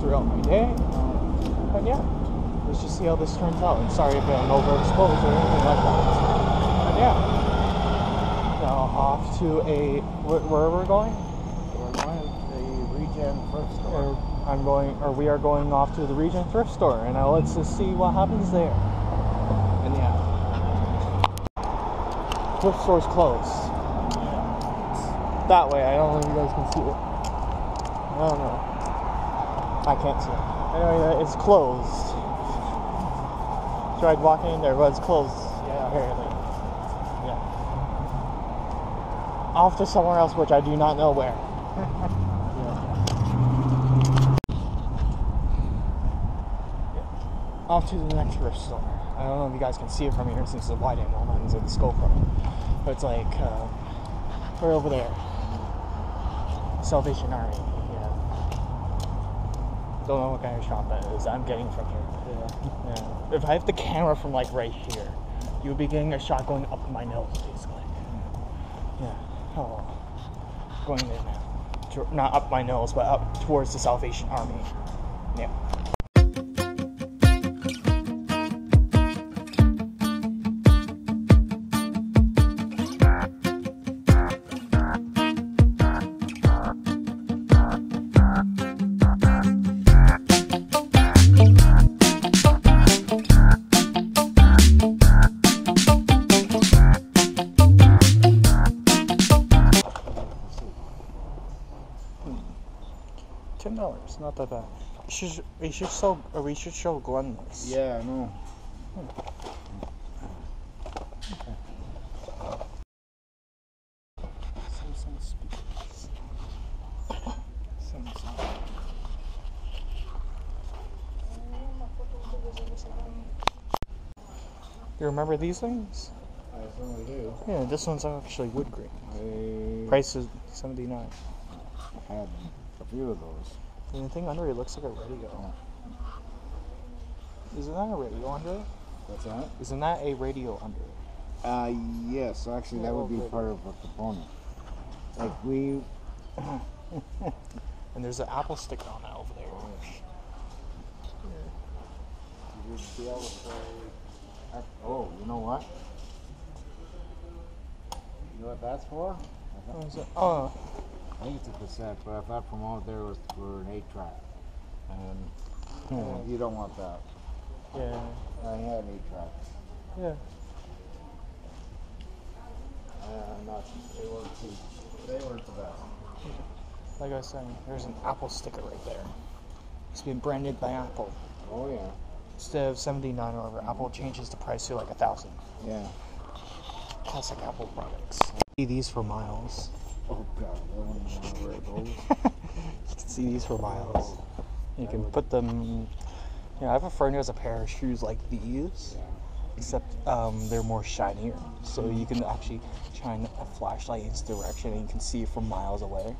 throughout my day. Um, and yeah, let's just see how this turns out. And sorry if I'm overexposed or anything like that. And yeah. Now off to a where, where we're going? We're going to the Regen First Store. Or I'm going, or we are going off to the Region Thrift Store, and now let's just see what happens there. And yeah, thrift store's closed. That way, I don't know if you guys can see it. I don't know. I can't see it. Anyway, it's closed. Tried walking in there, but it's closed. Yeah, apparently. Yeah. Off to somewhere else, which I do not know where. off to the next thrift store. I don't know if you guys can see it from here since a wide angle lens of the GoPro, but it's like uh, right over there. Salvation Army. Don't know what kind of shot that is. I'm getting from here. Yeah. Yeah. If I have the camera from like right here, you would be getting a shot going up my nose, basically. Mm. Yeah. Oh. Going there now. To- Not up my nose, but up towards the Salvation Army. Yeah. We should show uh, or we should show Glenn this. Yeah, I know. Samsung speakers. Samsung. You remember these things? I certainly do. Yeah, this one's actually wood grain. I Price is seventy nine. had a few of those. The thing under it looks like a radio. Isn't that a radio under it? What's that? Isn't that a radio under it? Uh, yes, actually, that would be part of a component. Like we, And there's an Apple sticker on that over there. you would be able to ac- oh, you know what? You know what that's for? I is it? Oh, I think it's a cassette, but I thought from out there was for an eight track. And Yeah. you don't want that. yeah, I had an eight track. yeah. Uh, not, they weren't too, they weren't the best. Like I was saying, there's an Apple sticker right there. It's been branded by Apple. Oh yeah, Instead of 79 or whatever, Apple changes the price to like a thousand. yeah. Classic Apple products. See these for miles. Oh god, I want to. You can see these for miles. You can put them. You know, I have a friend who has a pair of shoes like these, except um, they're more shinier. So you can actually shine a flashlight in its direction and you can see it from miles away.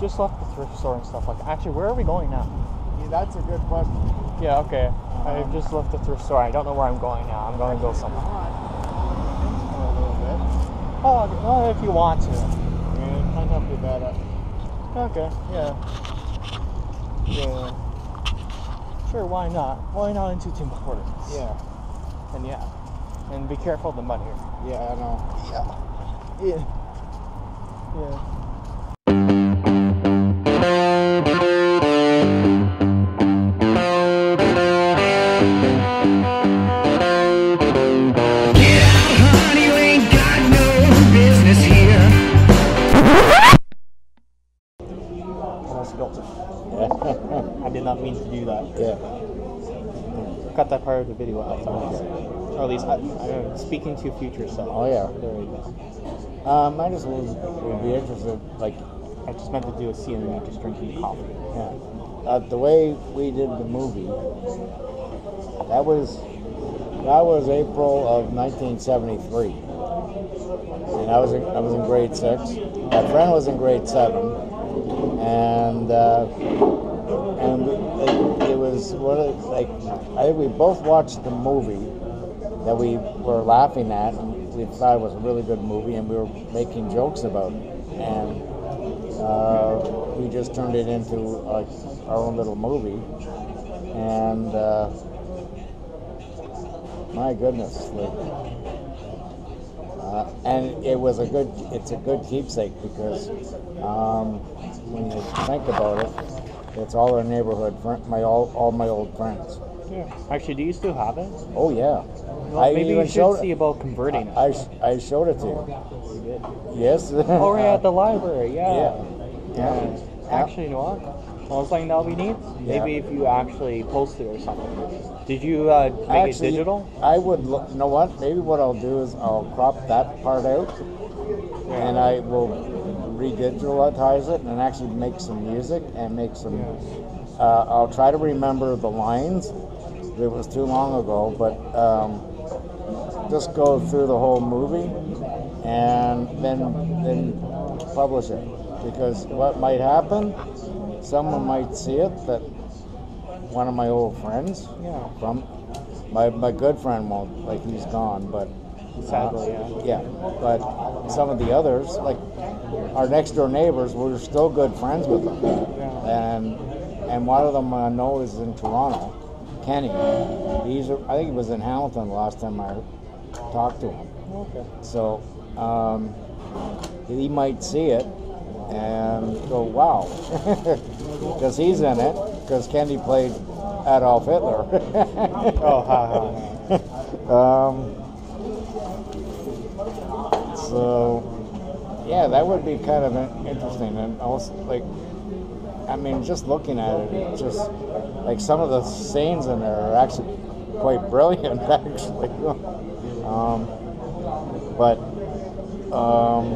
Just left the thrift store and stuff like that. Actually, where are we going now? Yeah, that's a good question. Yeah, okay. I just left the thrift store. I don't know where I'm going now. I'm going to go somewhere. A. Oh, well, if you want to. Yeah, it might not be bad. uh, Okay, yeah. Yeah. Sure, why not? Why not into Tim Hortons? Yeah, And yeah. And be careful of the mud here. yeah, I know. Yeah. Yeah. Yeah. Yeah. Cut that part of the video out. Or at least, I, I speaking to future self. Oh yeah. There we go. Um, I just was would be interested, like, I just meant to do a scene of just drinking coffee. yeah, uh, the way we did the movie. That was that was April of 1973, and I was in, I was in grade six. My friend was in grade seven, and uh, and it was what it- like I we both watched the movie that we were laughing at and we thought it was a really good movie and we were making jokes about it. And uh, we just turned it into like our own little movie. And uh, my goodness like uh, and it was a good it's a good keepsake because um, when you think about it it's all our neighborhood friend, my all, all my old friends Yeah. Actually, do you still have it? oh yeah Well, maybe you should see about converting it. I, sh- I showed it to you You did. yes Oh, right at the library. Yeah. Yeah. Yeah. Yeah. Actually, you know what? Well, something that we need. Maybe if you actually post it or something. Did you uh, make Actually, it digital? I would look. You know what? Maybe what I'll do is I'll crop that part out, and I will redigitalize it and actually make some music and make some. Uh, I'll try to remember the lines. It was too long ago, but um, just go through the whole movie and then then publish it. Because what might happen, someone might see it that one of my old friends Yeah. from my, my good friend won't like he's gone but Sadly, uh, yeah but some of the others like our next door neighbors we're still good friends with them Yeah. and and one of them I know is in Toronto Kenny he's I think he was in Hamilton the last time I talked to him Okay. so um, he might see it and go, wow, because he's in it. Because Kenny played Adolf Hitler. Oh, ha ha. ha. um, so, yeah, that would be kind of interesting. And also, like, I mean, just looking at it, it just like some of the scenes in there are actually quite brilliant, actually. um, but, um,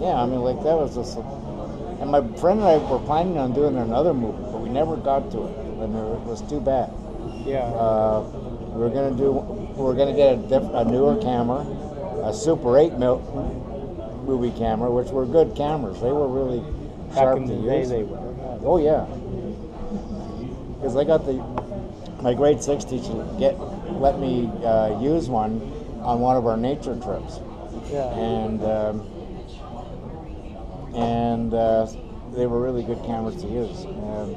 yeah, I mean, like that was just. And my friend and I were planning on doing another movie, but we never got to it, and it was too bad. Yeah. Uh, we were gonna do. We were gonna get a, diff, a newer camera, a Super 8 mil movie camera, which were good cameras. They were really Back sharp to the day, use. they were. Oh yeah, because I got the my grade six teacher get let me uh, use one on one of our nature trips, Yeah. and um, and uh, they were really good cameras to use. And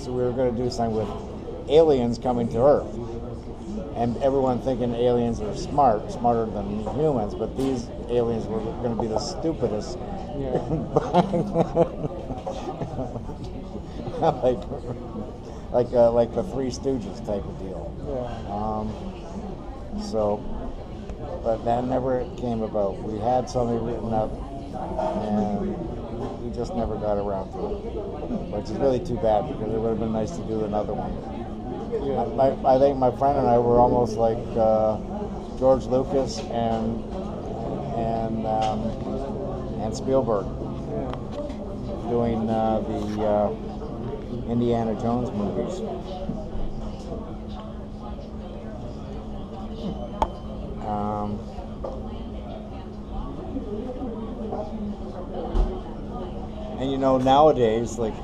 so we were going to do something with aliens coming to Earth, and everyone thinking aliens are smart, smarter than humans, but these aliens were going to be the stupidest. like, like, uh, like the Three Stooges type of deal. Yeah. Um, so, but that never came about. We had something written up, and we just never got around to it, which is really too bad because it would have been nice to do another one. My, I think my friend and I were almost like uh, George Lucas and and um, and Spielberg doing uh, the uh, Indiana Jones movies. Um, and you know, nowadays, like,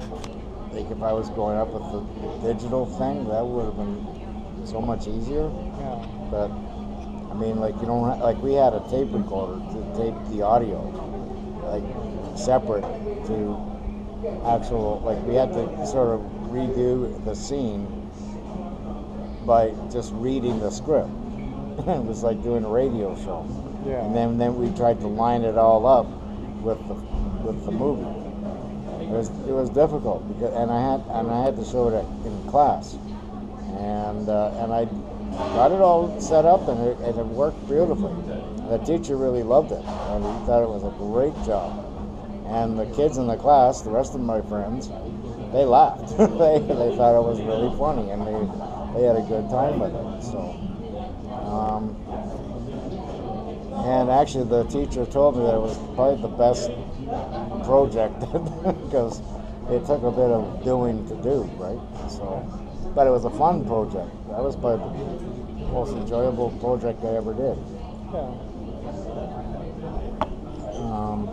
like if I was growing up with the digital thing, that would have been so much easier. Yeah. But I mean, like you don't like we had a tape recorder to tape the audio, like separate to actual. Like we had to sort of redo the scene by just reading the script. it was like doing a radio show. Yeah. And then then we tried to line it all up with the with the movie. It was it was difficult because and I had and I had to show it in class, and uh, and I got it all set up and it, and it worked beautifully. The teacher really loved it and he thought it was a great job. And the kids in the class, the rest of my friends, they laughed. they, they thought it was really funny and they they had a good time with it. So. Um, and actually, the teacher told me that it was probably the best project because it took a bit of doing to do, right? So, but it was a fun project. That was probably the most enjoyable project I ever did. Yeah. Um,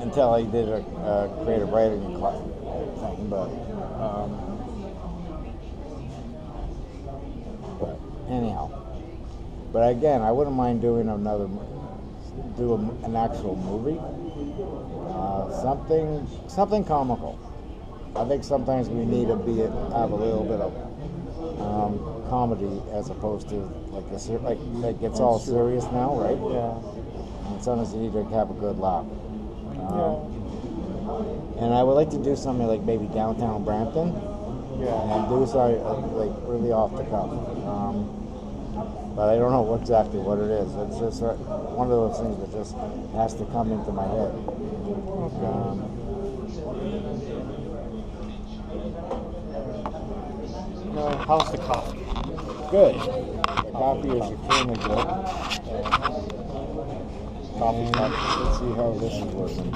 until I did a, a creative writing thing. But, um, but anyhow, but again, I wouldn't mind doing another, do a, an actual movie, uh, something, something comical. I think sometimes we need to be have a little bit of um, comedy as opposed to like a ser- like like it's all serious now, right? Yeah. And sometimes you need to have a good laugh. Um, Yeah. And I would like to do something like maybe downtown Brampton Yeah. and do something like really off the cuff. Um, but I don't know exactly what it is. It's just uh, one of those things that just has to come into my head. Um, how's the coffee? good. The coffee is extremely good. Coffee cup. let's see how this is working.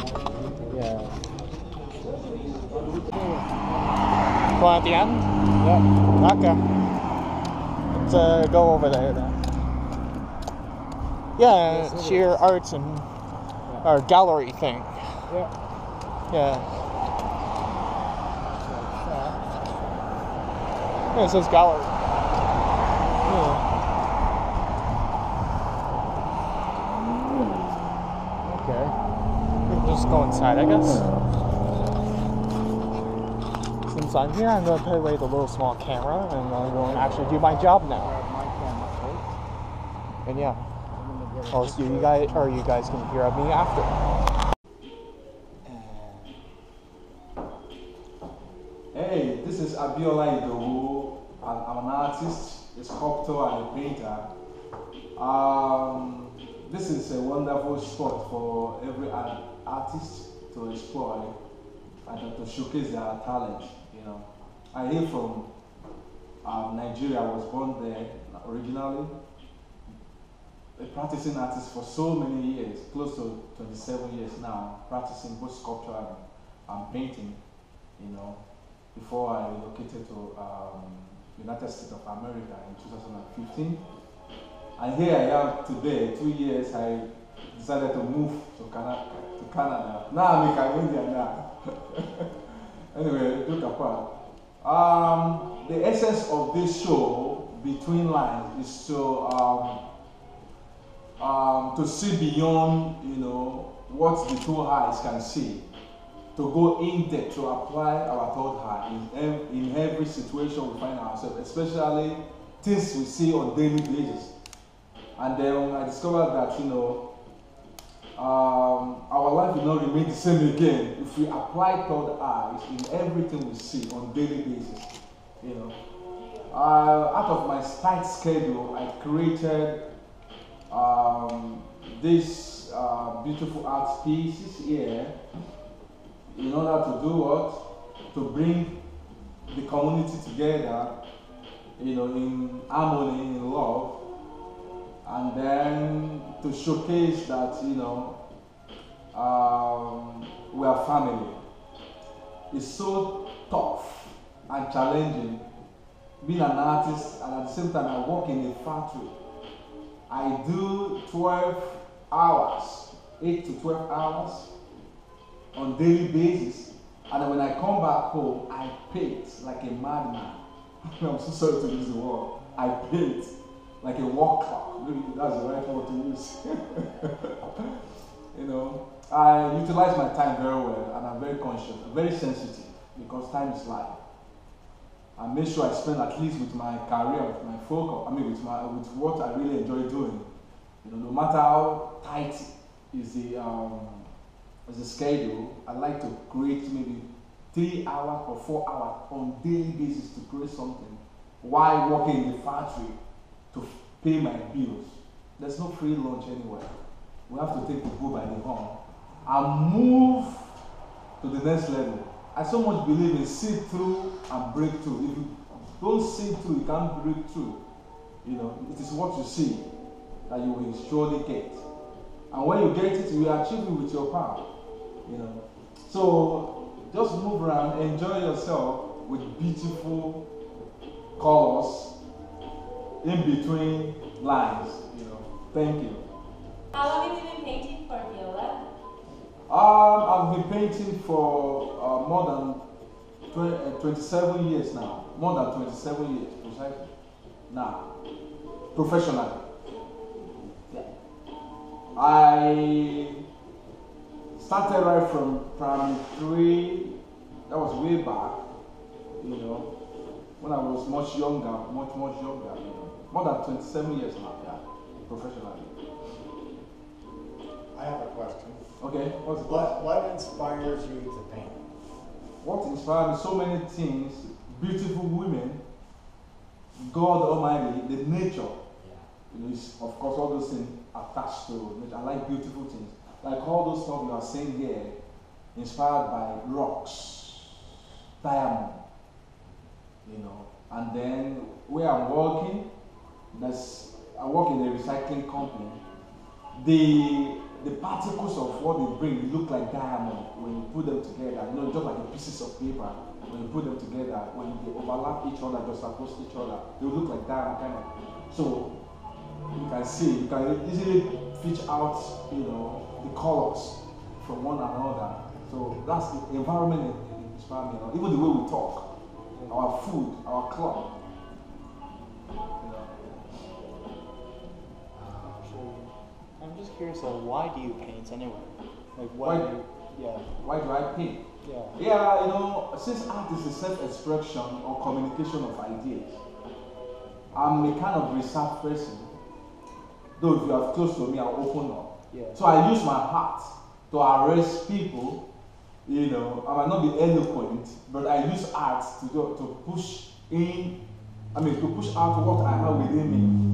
Yeah. At the end? Yep. Okay. Let's uh, go over there then. Yeah, it's Shere Arts and our gallery thing. Yep. Yeah. Yeah, it says gallery. Yeah. Okay. We can just go inside, I guess. Since I'm here, I'm going to put away the little small camera and I'm going to actually do my job now. And yeah? I'll see you guys, or you guys can hear of me after. Hey, this is Abiola Idowu. I'm an artist, a sculptor, and a painter. Um, this is a wonderful spot for every artist to explore and to showcase their talent. You know, I hail from um, Nigeria. I was born there originally. A practicing artist for so many years, close to 27 years now, practicing both sculpture and, and painting. You know, before I relocated to um, United States of America in 2015. And here I am today, two years, I decided to move to Canada. To Canada. Now I'm in Canadian now. anyway, joke apart. Um, the essence of this show, Between Lines, is to um, um, to see beyond, you know, what the two eyes can see to go in depth to apply our third eye in, ev- in every situation we find ourselves, especially things we see on daily basis. And then I discovered that you know um, our life will not remain the same again if we apply third eyes in everything we see on daily basis. You know, uh, out of my tight schedule, I created um, these uh, beautiful art pieces here in order to do what? To bring the community together, you know, in harmony, in love, and then to showcase that, you know, um, we are family. It's so tough and challenging being an artist, and at the same time, I work in a factory. I do 12 hours, 8 to 12 hours on daily basis. And when I come back home, I paint like a madman. I'm so sorry to use the word. I paint like a walk clock. Maybe that's the right word to use. you know, I utilize my time very well and I'm very conscious, very sensitive because time is life. I make sure I spend at least with my career, with my focus, I mean with my with what I really enjoy doing. You know, no matter how tight is the um, as a schedule, I like to create maybe three hours or four hours on daily basis to create something while working in the factory to pay my bills. There's no free lunch anywhere. We have to take the bull by the horn and move to the next level. I so much believe in see through and break through. If you don't see through, you can't break through. You know, it is what you see that you will surely get. And when you get it, you will achieve it with your power. You know. So just move around, enjoy yourself with beautiful colors in between lines. You know. Thank you. How long have you been painting for, Viola? Um, I've been painting for uh, more than 20, uh, 27 years now. More than 27 years, precisely. Now, professionally. Yeah. I started right from primary three. That was way back, you know, when I was much younger, much, much younger, you know. More than 27 years now, yeah, professionally. I have a question. Okay, what's What, what inspires you to paint? What inspires me so many things, beautiful women, God Almighty, the nature. You know, of course, all those things attached to nature. I like beautiful things. Like all those stuff you are saying here, inspired by rocks, diamond, you know. And then where I'm working, that's I work in a recycling company. The the particles of what they bring look like diamond when you put them together. You know, just like the pieces of paper. When you put them together, when they overlap each other, just opposite each other, they look like diamond kind of. So you can see, you can easily fish out, you know, the colors from one another. So that's the environment that inspires me. Even the way we talk, our food, our club. I'm just curious, uh, why do you paint anyway? Like, Why- why? do you, yeah, Why do I paint? yeah. Yeah, you know, since art is a self-expression or communication of ideas, I'm a kind of reserved person. Though if you are close to me, I'll open up. Yeah. So I use my heart to arrest people. You know, I might not be eloquent, but I use art to do, to push in. I mean, to push out what I have within me.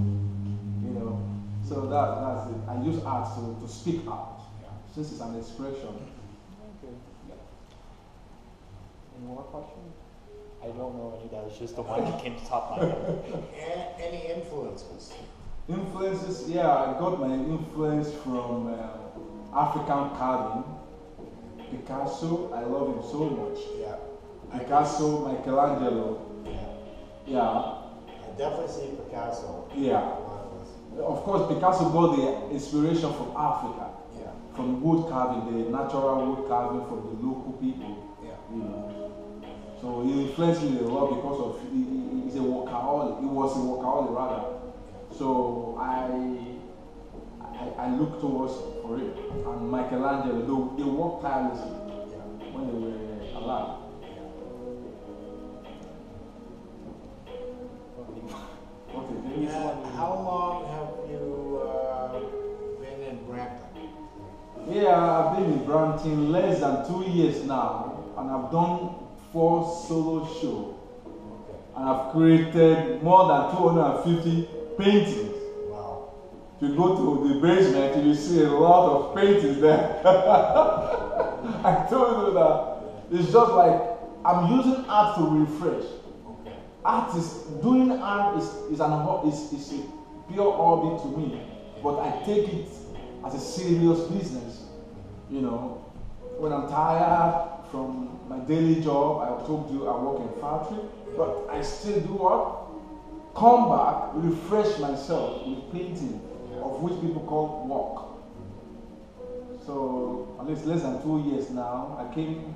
You know, so that that's it. I use art to, to speak out, yeah. since it's an expression. Okay. Yeah. Any more questions? I don't know any. That was just the one that came to top my head. Any influences? Influences, yeah, I got my influence from uh, African carving. Picasso, I love him so much. Yeah. Picasso, Michelangelo, Yeah. yeah, I definitely see Picasso. yeah. Of course, Picasso got the inspiration from Africa, Yeah. from wood carving, the natural wood carving from the local people, Yeah. you know. So he influenced me a lot because of he, he- he's a workaholic. He was a workaholic rather. So I, I, I look towards for it. And Michelangelo, they, they worked tirelessly Yeah. when they were alive. Okay, can you Uh, how long Yeah, I've been in Brampton less than two years now, and I've done four solo shows, Okay. and I've created more than 250 paintings. Wow. If you go to the basement, you see a lot of paintings there. I told you that it's just like I'm using art to refresh. Okay. Art is doing art is, is an is, is a pure hobby to me, but I take it as a serious business. You know, when I'm tired from my daily job, I told you I work in factory, but I still do what? Come back, refresh myself with painting, of which people call work. So at least less than two years now, I came.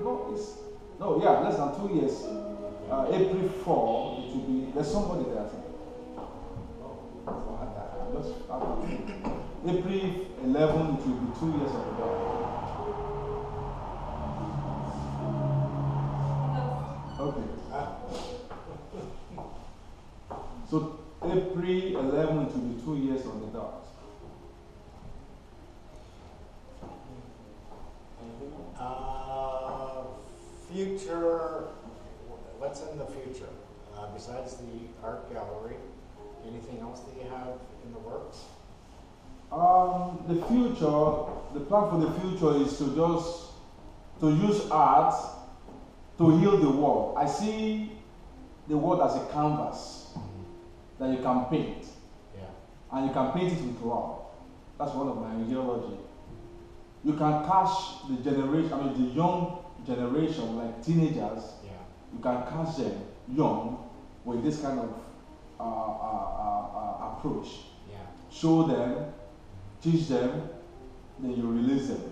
No, it's no, yeah, less than two years. Uh, April 4, it will be. There's somebody there. I think. Just uh, April 11, it will be two years of the. Okay. Ah. So April 11, it will be two years on the dot. Uh, future, what's in the future? Uh, besides the art gallery, anything else that you have in the works? Um, the future, the plan for the future is to just to use art to heal the world. I see the world as a canvas that you can paint, Yeah. and you can paint it with love. That's one of my ideology. You can catch the generation, I mean the young generation, like teenagers. Yeah. You can catch them young with this kind of uh, uh, uh, uh, approach. Yeah. show them, teach them, then you release them.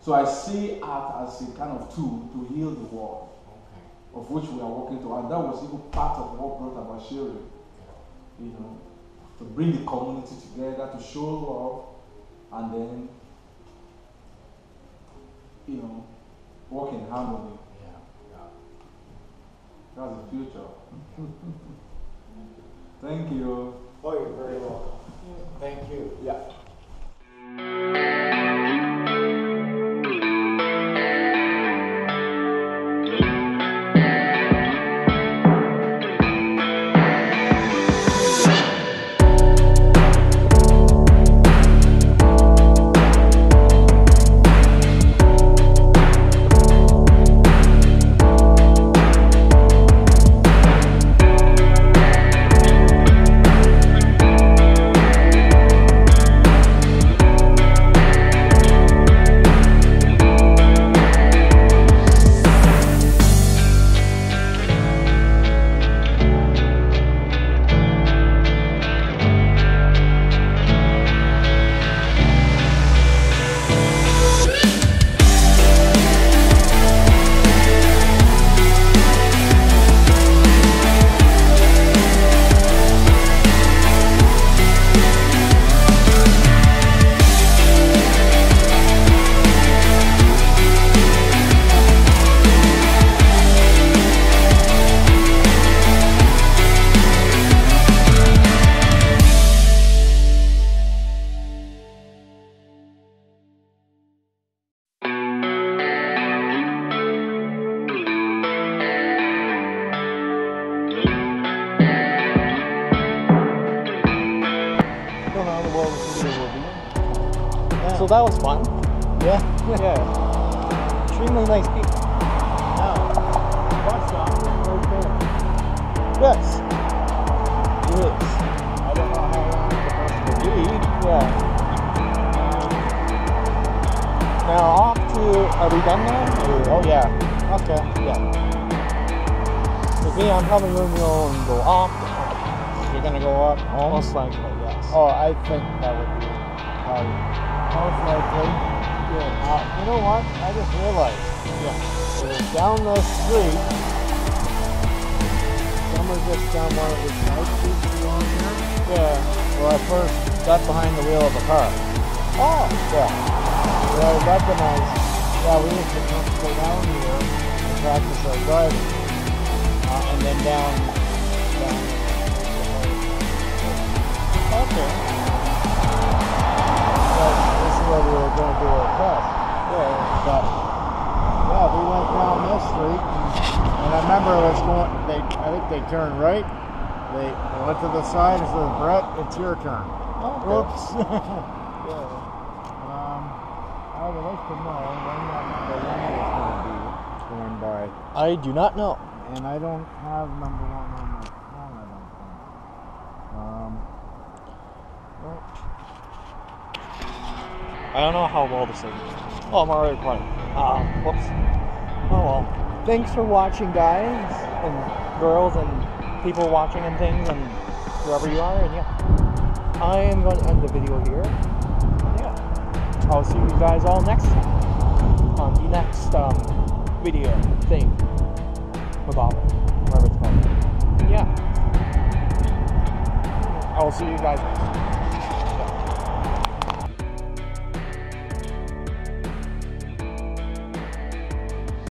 So I see art as a kind of tool to heal the world, of which we are working to, and that was even part of what brought about sharing. You know, to bring the community together, to show love, and then, you know, work in harmony. Yeah. That's the future. Thank you. Oh, you're very welcome. Thank you. Yeah. So that was fun. Yeah. Yeah. Extremely nice people. Now, bus stop right there. Yes. Is. I don't know how long the bus will be. Yeah. Now off to. Are we done now? Oh yeah. Okay. Yeah. With me, I'm probably going to go and go off. You're gonna go up Almost Most likely, yes. Oh, I think that would be probably most likely. Yeah. Uh, you know what? I just realized. Yeah. It down the street. Somewhere just down one of these night streets along here. Yeah. Where I first got behind the wheel of a car. Oh. Yeah. So I recognized. Yeah, we used to go down here and practice our driving, uh, and then down. Okay. But where we were going to do our test. Yeah. But yeah, we went down this street, and, and I remember it was going. They, I think they turned right. They, they went to the side and said, "Brett, it's your turn." Okay. Oops. Yeah. um, I would like to know when that number one is going to be going by, I do not know. and I don't have number one on my phone. I don't think. Um, I don't know how well this is. Oh, I'm already recording. Um, whoops. Oh well. Thanks for watching, guys and girls and people watching and things and whoever you are. And yeah, I am going to end the video here. Yeah, I'll see you guys all next time on the next um, video thing about whatever it's called. And yeah, I will see you guys next.